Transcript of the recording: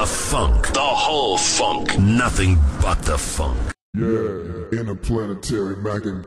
The funk. The whole funk. Nothing but the funk. Yeah, interplanetary mackin.